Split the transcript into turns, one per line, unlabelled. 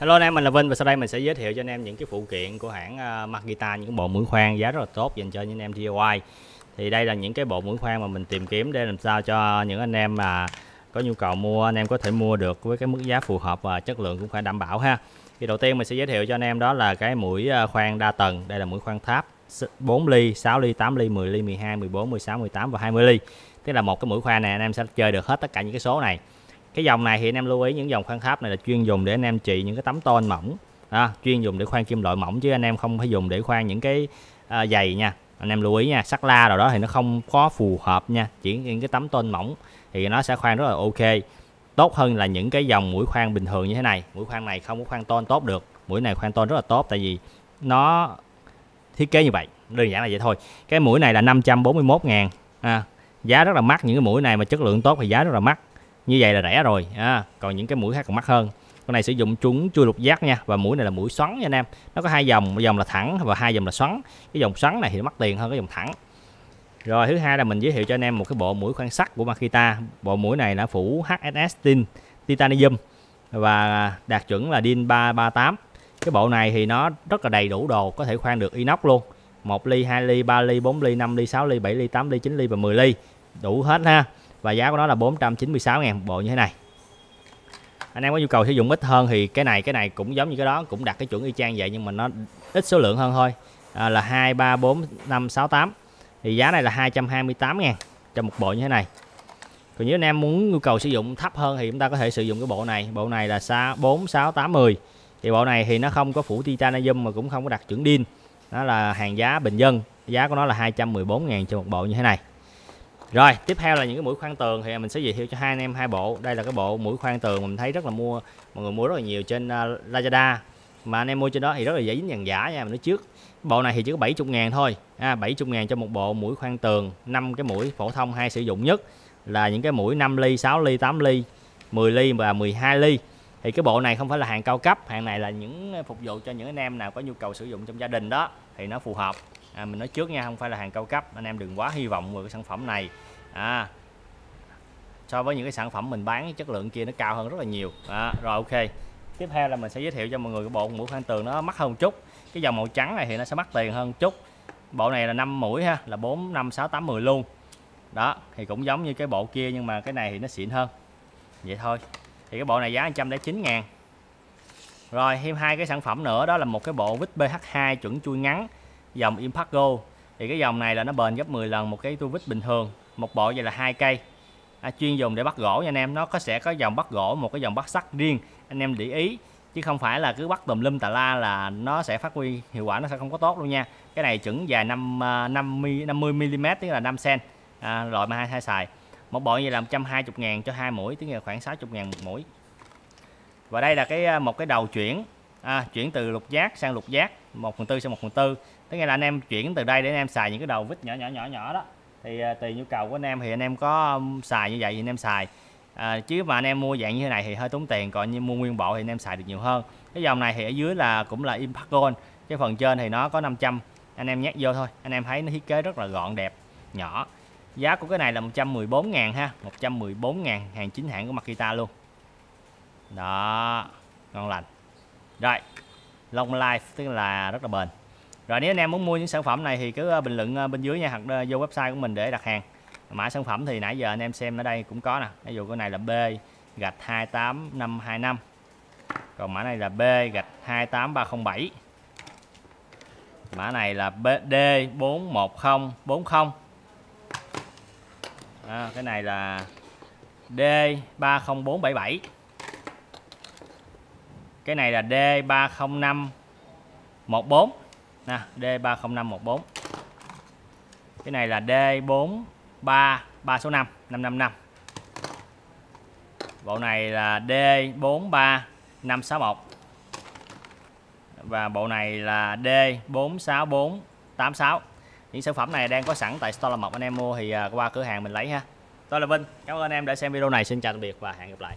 Hello anh em, mình là Vinh và sau đây mình sẽ giới thiệu cho anh em những cái phụ kiện của hãng ờ, uh, Makita những bộ mũi khoan giá rất là tốt dành cho những anh em DIY. Thì đây là những cái bộ mũi khoan mà mình tìm kiếm để làm sao cho những anh em mà có nhu cầu mua anh em có thể mua được với cái mức giá phù hợp và chất lượng cũng phải đảm bảo ha. Thì đầu tiên mình sẽ giới thiệu cho anh em đó là cái mũi ờ, khoan đa tầng, đây là mũi khoan tháp 4 ly, 6 ly, 8 ly, 10 ly, 12, 14, 16, 18 và 20 ly. Tức là một cái mũi khoan này anh em sẽ chơi được hết tất cả những cái số này cái dòng này thì anh em lưu ý những dòng khoan tháp này là chuyên dùng để anh em trị những cái tấm tôn mỏng. À, chuyên dùng để khoan kim loại mỏng chứ anh em không phải dùng để khoan những cái à, dày nha. Anh em lưu ý nha sắt la rồi đó thì nó không có phù hợp nha. Chỉ những cái tấm tôn mỏng thì nó sẽ khoan rất là ok. Tốt hơn là những cái dòng mũi khoan bình thường như thế này. Mũi khoan này không có khoan tôn tốt được. Mũi này khoan tôn rất là tốt tại vì nó thiết kế như vậy. Đơn giản là vậy thôi. Cái mũi này là 541 ngàn. À, giá rất là mắc. Những cái mũi này mà chất lượng tốt thì giá rất là mắc như vậy là rẻ rồi à, còn những cái mũi khác còn mắc hơn. Con này sử dụng chúng chui lục giác nha và mũi này là mũi xoắn nha anh em. Nó có hai dòng một dòng là thẳng và hai dòng là xoắn. Cái dòng xoắn này thì nó mắc tiền hơn cái dòng thẳng. Rồi thứ hai là mình giới thiệu cho anh em một cái bộ mũi khoan sắt của Makita. Bộ mũi này là phủ HSS tin titanium và đạt chuẩn là DIN 338 cái bộ này thì nó rất là đầy đủ đồ có thể khoan được inox luôn. 1 ly 2 ly 3 ly 4 ly 5 ly 6 ly 7 ly 8 ly 9 ly và 10 ly. Đủ hết ha và giá của nó là 496 ngàn bộ như thế này. Anh em có nhu cầu sử dụng ít hơn thì cái này cái này cũng giống như cái đó cũng đặt cái chuẩn y chang vậy nhưng mà nó ít số lượng hơn thôi. À, là 2 3 4 5 6 8 thì giá này là 228 ngàn cho một bộ như thế này. Còn nếu anh em muốn nhu cầu sử dụng thấp hơn thì chúng ta có thể sử dụng cái bộ này. Bộ này là 4 6 8 10 thì bộ này thì nó không có phủ titanium mà cũng không có đặt chuẩn DIN nó là hàng giá bình dân. Giá của nó là 214 ngàn cho một bộ như thế này rồi tiếp theo là những cái mũi khoan tường thì mình sẽ giới thiệu cho hai anh em hai bộ. Đây là cái bộ mũi khoan tường mình thấy rất là mua mọi người mua rất là nhiều trên uh, Lazada. Mà anh em mua trên đó thì rất là dễ dính hàng giả nha mình nói trước. Bộ này thì chỉ có 70 ngàn thôi. À, 70 ngàn cho một bộ mũi khoan tường năm cái mũi phổ thông hay sử dụng nhất là những cái mũi 5 ly 6 ly 8 ly 10 ly và 12 ly. Thì cái bộ này không phải là hàng cao cấp hàng này là những phục vụ cho những anh em nào có nhu cầu sử dụng trong gia đình đó thì nó phù hợp à, mình nói trước nha không phải là hàng cao cấp. Anh em đừng quá hy vọng vào cái sản phẩm này. À, so với những cái sản phẩm mình bán chất lượng kia nó cao hơn rất là nhiều. À, rồi ok. Tiếp theo là mình sẽ giới thiệu cho mọi người cái bộ mũi khoan tường nó mắc hơn một chút. Cái dòng màu trắng này thì nó sẽ mắc tiền hơn chút. Bộ này là 5 mũi ha là 4 5 6 8 10 luôn. Đó thì cũng giống như cái bộ kia nhưng mà cái này thì nó xịn hơn. Vậy thôi. Thì cái bộ này giá 109 ngàn. Rồi thêm hai cái sản phẩm nữa đó là một cái bộ vít BH2 chuẩn chui ngắn dòng Impacto thì cái dòng này là nó bền gấp 10 lần một cái tua vít bình thường một bộ vậy là hai cây. À, chuyên dùng để bắt gỗ nha anh em. Nó có sẽ có dòng bắt gỗ một cái dòng bắt sắt riêng anh em để ý. Chứ không phải là cứ bắt tùm lum tà la là nó sẽ phát huy hiệu quả nó sẽ không có tốt luôn nha. Cái này chuẩn dài 5 50 50 mm tức là 5 cm à, loại mà hai hai xài. Một bộ như là 120 ngàn cho hai mũi tức là khoảng 60 ngàn một mũi. Và đây là cái à, một cái đầu chuyển. À, chuyển từ lục giác sang lục giác 1 phần tư sang 1 phần tư tức là anh em chuyển từ đây để anh em xài những cái đầu vít nhỏ nhỏ nhỏ nhỏ đó. Thì à, tùy nhu cầu của anh em thì anh em có um, xài như vậy thì anh em xài. À, chứ mà anh em mua dạng như thế này thì hơi tốn tiền còn như mua nguyên bộ thì anh em xài được nhiều hơn. Cái dòng này thì ở dưới là cũng là impact gold cái phần trên thì nó có 500 anh em nhét vô thôi anh em thấy nó thiết kế rất là gọn đẹp nhỏ. Giá của cái này là 114 ngàn ha 114 ngàn hàng chính hãng của Makita luôn. Đó ngon lành. Rồi long life tức là rất là bền rồi nếu anh em muốn mua những sản phẩm này thì cứ ờ, bình luận ờ, bên dưới nha hoặc ờ, vô website của mình để đặt hàng. Mã sản phẩm thì nãy giờ anh em xem ở đây cũng có nè. Ví dụ cái này là B gạch 28525 còn mã này là B gạch 28307 mã này là BD 41040 à, cái này là D 30477 cái này là D30514 nè D30514 cái này là D43 3 số 5 555 bộ này là D43 561 và bộ này là D46486 những sản phẩm này đang có sẵn tại store là mộc anh em mua thì à, qua cửa hàng mình lấy ha. Tôi là Vinh, cảm ơn anh em đã xem video này. Xin chào tạm biệt và hẹn gặp lại.